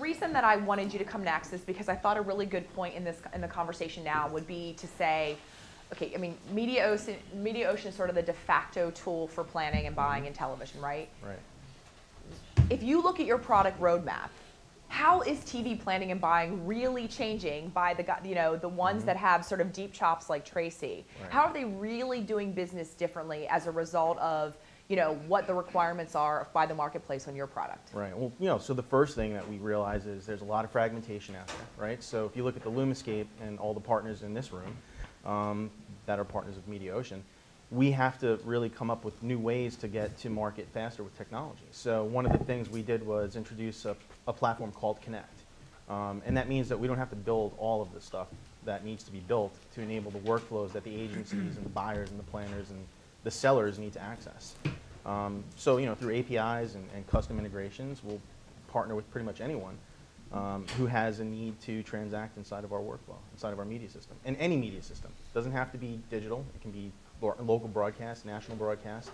reason that I wanted you to come next is because I thought a really good point in this in the conversation now would be to say, okay, I mean, Mediaocean, Media Ocean is sort of the de facto tool for planning and buying mm-hmm. in television, right? Right. If you look at your product roadmap, how is TV planning and buying really changing by the you know the ones mm-hmm. that have sort of deep chops like Tracy? Right. How are they really doing business differently as a result of you know what the requirements are by the marketplace on your product? Right. Well, you know, so the first thing that we realize is there's a lot of fragmentation out there, right? So if you look at the Lumascape and all the partners in this room um, that are partners of Mediaocean, we have to really come up with new ways to get to market faster with technology. So one of the things we did was introduce a, a platform called Connect. Um, and that means that we don't have to build all of the stuff that needs to be built to enable the workflows that the agencies and the buyers and the planners and the sellers need to access. Um, so, you know, through APIs and, and custom integrations, we'll partner with pretty much anyone um, who has a need to transact inside of our workflow, inside of our media system, and any media system. Doesn't have to be digital. It can be local broadcast, national broadcast.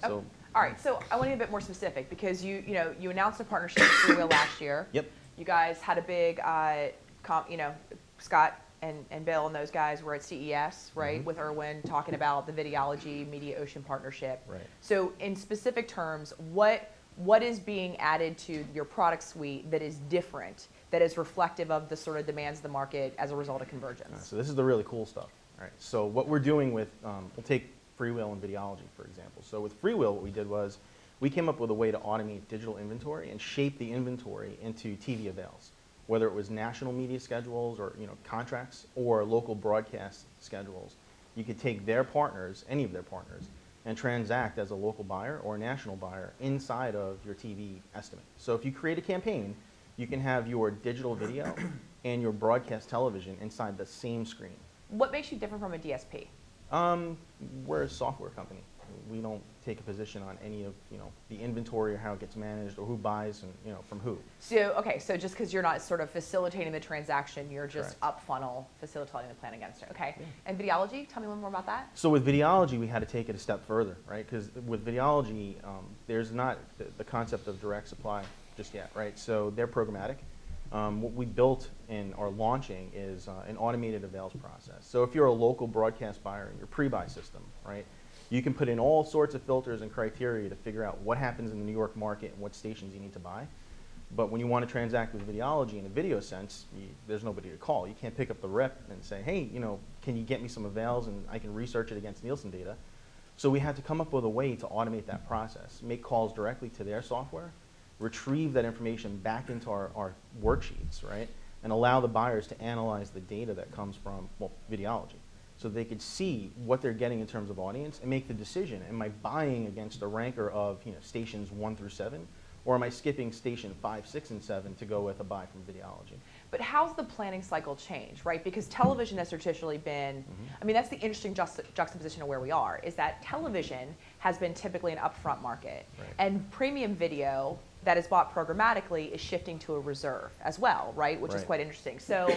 So, Oh, all right, so I want to be a bit more specific because you you know you announced a partnership with Freewheel last year. Yep. You guys had a big, uh, com, you know, Scott and, and Bill and those guys were at CES, right, Mhm. with Irwin talking about the Videology Mediaocean partnership. Right. So in specific terms, what what is being added to your product suite that is different, that is reflective of the sort of demands of the market as a result of convergence? So this is the really cool stuff. All right. So what we're doing with, um, we'll take Freewheel and Videology, for example. So with Freewheel, what we did was we came up with a way to automate digital inventory and shape the inventory into TV avails, whether it was national media schedules or you know contracts or local broadcast schedules. You could take their partners, any of their partners, and transact as a local buyer or a national buyer inside of your TV estimate. So if you create a campaign, you can have your digital video and your broadcast television inside the same screen. What makes you different from a DSP? Um, we're a software company. We don't take a position on any of, you know, the inventory or how it gets managed or who buys and, you know, from who. So, okay, so just because you're not sort of facilitating the transaction, you're just Correct. up funnel facilitating the plan against it. Okay. And videology, tell me a little more about that. So with videology, we had to take it a step further, right? Because with videology, um, there's not the, the concept of direct supply just yet, right? So they're programmatic. Um, what we built and are launching is uh, an automated avails process. So if you're a local broadcast buyer in your pre-buy system, right, you can put in all sorts of filters and criteria to figure out what happens in the New York market and what stations you need to buy. But when you want to transact with videology in a video sense, you, there's nobody to call. You can't pick up the rep and say, hey, you know, can you get me some avails and I can research it against Nielsen data. So we had to come up with a way to automate that process, make calls directly to their software, retrieve that information back into our, our worksheets, right? And allow the buyers to analyze the data that comes from, well, videology. So they could see what they're getting in terms of audience and make the decision, am I buying against a ranker of, you know, stations one through seven? Or am I skipping station five, six, and seven to go with a buy from videology? But how's the planning cycle change, right? Because television has traditionally been, Mm-hmm. I mean, that's the interesting juxt- juxtaposition of where we are, is that television has been typically an upfront market. Right. And premium video that is bought programmatically is shifting to a reserve as well, right? Which is quite interesting. So,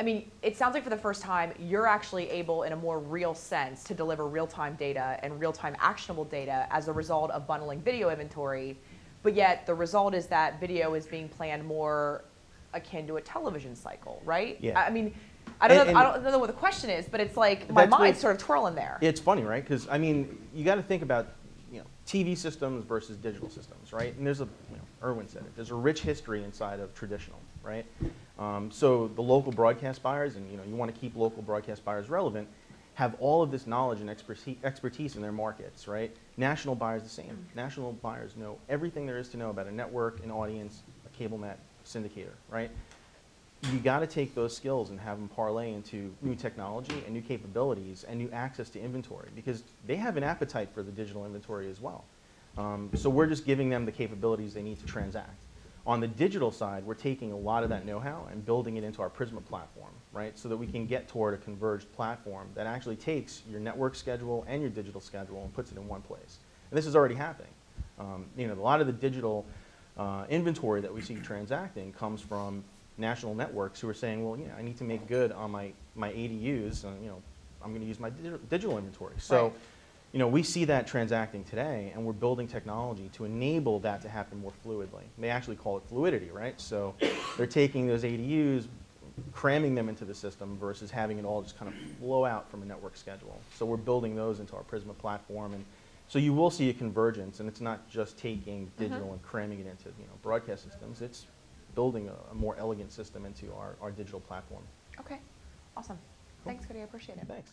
I mean, it sounds like for the first time, you're actually able, in a more real sense, to deliver real time data and real time actionable data as a result of bundling video inventory. But yet, the result is that video is being planned more akin to a television cycle, right? Yeah. I mean, I don't, And- know, I don't know what the question is, but it's like my mind's sort of twirling there. It's funny, right? Because I mean, you got to think about you know TV systems versus digital systems, right? And there's a, you know, Irwin said it. There's a rich history inside of traditional, right? Um, so the local broadcast buyers, and you know, you want to keep local broadcast buyers relevant, have all of this knowledge and expertise, expertise in their markets, right? National buyers the same. National buyers know everything there is to know about a network, an audience, a cable net, syndicator, right? you got to take those skills and have them parlay into new technology and new capabilities and new access to inventory because they have an appetite for the digital inventory as well. Um, so we're just giving them the capabilities they need to transact. On the digital side, we're taking a lot of that know-how and building it into our Prisma platform, right? So that we can get toward a converged platform that actually takes your network schedule and your digital schedule and puts it in one place. And this is already happening. Um, you know, a lot of the digital uh, inventory that we see transacting comes from national networks who are saying, well, yeah, I need to make good on my, my ADUs, and, you know, I'm going to use my digital, digital inventory. So Right. You know, we see that transacting today, and we're building technology to enable that to happen more fluidly. They actually call it fluidity, right? So they're taking those ADUs, cramming them into the system versus having it all just kind of flow out from a network schedule. So we're building those into our Prisma platform, and so you will see a convergence, and it's not just taking mm-hmm. digital and cramming it into you know broadcast systems. It's building a, a more elegant system into our, our digital platform. Okay, awesome. Thanks, Cordie, I appreciate it. Thanks.